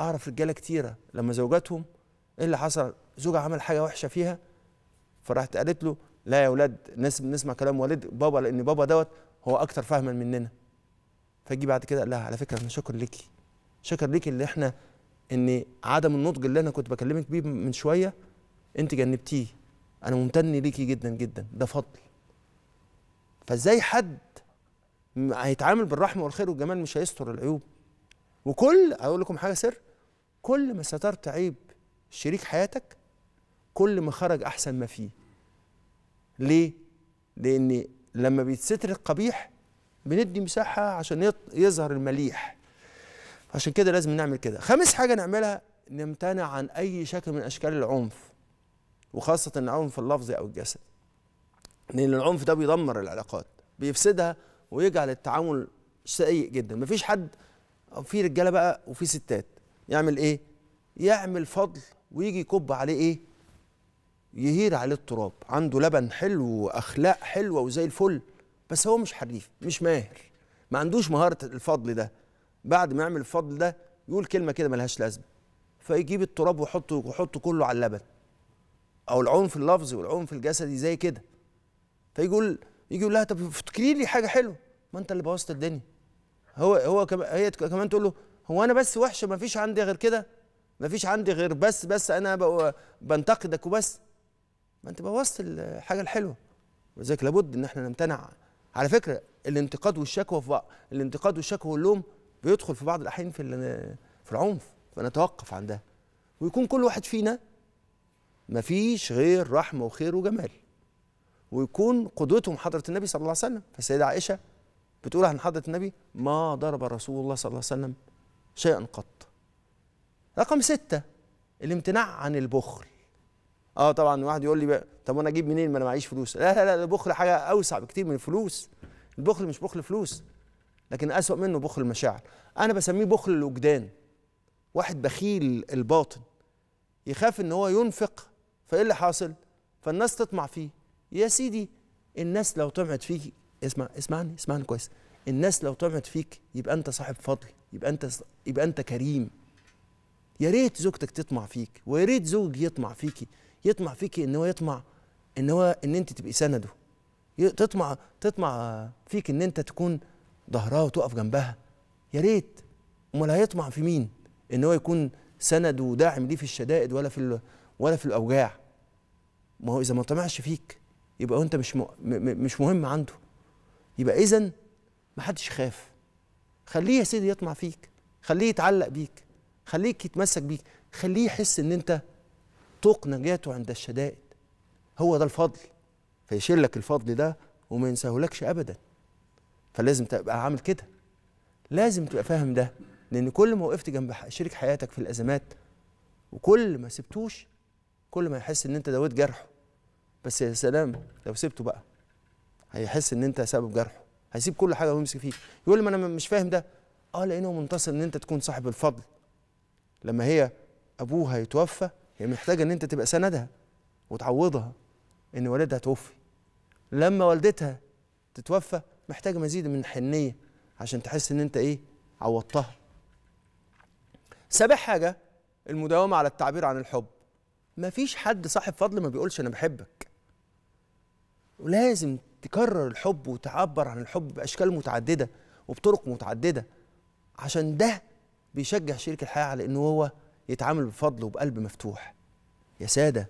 أعرف رجالة كتيرة لما زوجاتهم إيه اللي حصل؟ زوجها عمل حاجة وحشة فيها فراحت قالت له لا يا أولاد نسمع كلام والد بابا لأن بابا دوت هو أكتر فهما مننا. فجي بعد كده قال لها على فكرة أنا شكر ليكي شكر ليكي اللي إحنا إن عدم النضج اللي أنا كنت بكلمك بيه من شوية أنت جنبتيه. أنا ممتن ليكي جدا جدا ده فضل. فإزاي حد هيتعامل بالرحمة والخير والجمال مش هيستر العيوب؟ وكل أقول لكم حاجة سر كل ما سترت عيب شريك حياتك كل ما خرج أحسن ما فيه. ليه؟ لأن لما بيتستر القبيح بندي مساحة عشان يظهر المليح. عشان كده لازم نعمل كده. خامس حاجة نعملها نمتنع عن أي شكل من أشكال العنف وخاصة العنف اللفظي أو الجسدي لأن العنف ده بيدمر العلاقات بيفسدها ويجعل التعامل سيء جدا. مفيش حد في رجاله بقى وفي ستات. يعمل إيه؟ يعمل فضل ويجي يكب عليه إيه؟ يهير عليه التراب. عنده لبن حلو وأخلاق حلوة وزي الفل بس هو مش حريف مش ماهر. ما عندوش مهارة الفضل ده. بعد ما يعمل الفضل ده يقول كلمة كده ملهاش لازمة. فيجيب التراب ويحطه ويحطه كله على اللبن. أو العنف اللفظي والعنف الجسدي زي كده. فيجي يقول يجي يقول لها طب افتكري لي حاجة حلوة. ما أنت اللي بوظت الدنيا. هو هو كمان هي كمان تقول له هو أنا بس وحشه ما فيش عندي غير كده؟ ما فيش عندي غير بس بس أنا بنتقدك وبس. ما أنت بوظت الحاجة الحلوة. ولذلك لابد إن إحنا نمتنع. على فكرة الانتقاد والشكوى في بعض الانتقاد والشكوى واللوم بيدخل في بعض الأحيان في في العنف. فنتوقف عن ده. ويكون كل واحد فينا مفيش غير رحمة وخير وجمال. ويكون قدوتهم حضرة النبي صلى الله عليه وسلم. فالسيده عائشة بتقول عن حضرة النبي ما ضرب رسول الله صلى الله عليه وسلم شيئا قط. رقم ستة الامتناع عن البخل. آه طبعا واحد يقول لي بقى طب أنا أجيب منين؟ ما أنا معيش فلوس. لا لا لا البخل حاجة أوسع بكتير من الفلوس. البخل مش بخل فلوس لكن أسوأ منه بخل المشاعر. أنا بسميه بخل الوجدان. واحد بخيل الباطن. يخاف إن هو ينفق فإيه اللي حاصل؟ فالناس تطمع فيه. يا سيدي الناس لو طمعت فيك اسمع اسمعني اسمعني كويس. الناس لو طمعت فيك يبقى أنت صاحب فضل يبقى أنت يبقى أنت كريم. يا ريت زوجتك تطمع فيك ويا ريت زوج يطمع فيكي. يطمع فيكي إن هو يطمع إن هو إن أنت تبقي سنده. تطمع تطمع فيك إن أنت تكون ظهرها وتقف جنبها. يا ريت. أمال هيطمع في مين؟ إن هو يكون سند وداعم ليه في الشدائد ولا في ولا في الأوجاع. ما هو إذا ما طمعش فيك يبقى أنت مش مش مهم عنده. يبقى اذا ما حدش يخاف. خليه يا سيدي يطمع فيك. خليه يتعلق بيك. خليك يتمسك بيك. خليه يحس إن أنت طوق نجاته عند الشدائد. هو ده الفضل. فيشيل لك الفضل ده وما ينساهولكش ابدا. فلازم تبقى عامل كده. لازم تبقى فاهم ده لأن كل ما وقفت جنب شريك حياتك في الأزمات وكل ما سبتوش كل ما يحس إن أنت دويت جرحه. بس يا سلام لو سبته بقى. هيحس إن أنت سبب جرحه. هيسيب كل حاجة ويمسك فيك يقول لي ما أنا مش فاهم ده. آه لأنه منتصر إن أنت تكون صاحب الفضل. لما هي ابوها يتوفى هي محتاجة إن أنت تبقى سندها وتعوضها إن والدها توفي. لما والدتها تتوفى محتاجة مزيد من الحنيه عشان تحس إن أنت إيه؟ عوضتها. سابع حاجة المداومة على التعبير عن الحب. مفيش حد صاحب فضل ما بيقولش أنا بحبك. ولازم تكرر الحب وتعبر عن الحب بأشكال متعددة وبطرق متعددة. عشان ده بيشجع شريك الحياة على انه هو يتعامل بفضل وبقلب مفتوح. يا سادة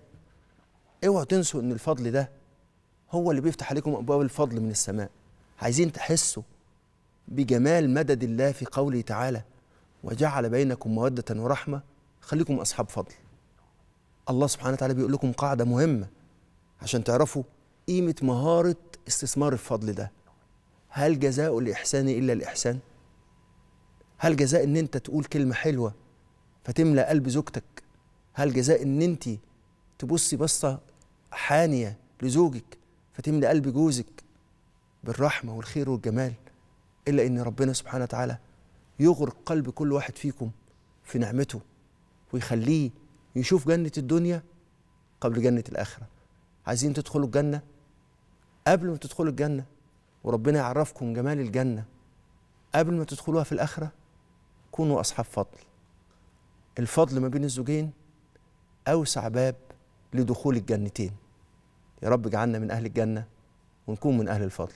اوعوا تنسوا إن الفضل ده هو اللي بيفتح عليكم أبواب الفضل من السماء. عايزين تحسوا بجمال مدد الله في قوله تعالى وجعل بينكم مودة ورحمة خليكم أصحاب فضل. الله سبحانه وتعالى بيقول لكم قاعدة مهمة عشان تعرفوا قيمة مهارة استثمار الفضل ده هل جزاء الإحسان إلا الإحسان؟ هل جزاء إن أنت تقول كلمة حلوة فتملى قلب زوجتك؟ هل جزاء إن أنت تبصي بصة حانية لزوجك فتملى قلب جوزك بالرحمة والخير والجمال؟ إلا إن ربنا سبحانه وتعالى يغرق قلب كل واحد فيكم في نعمته ويخليه يشوف جنة الدنيا قبل جنة الآخرة. عايزين تدخلوا الجنة؟ قبل ما تدخلوا الجنة وربنا يعرفكم جمال الجنة. قبل ما تدخلوها في الآخرة كونوا أصحاب فضل. الفضل ما بين الزوجين أوسع باب لدخول الجنتين. يا رب اجعلنا من أهل الجنة ونكون من أهل الفضل.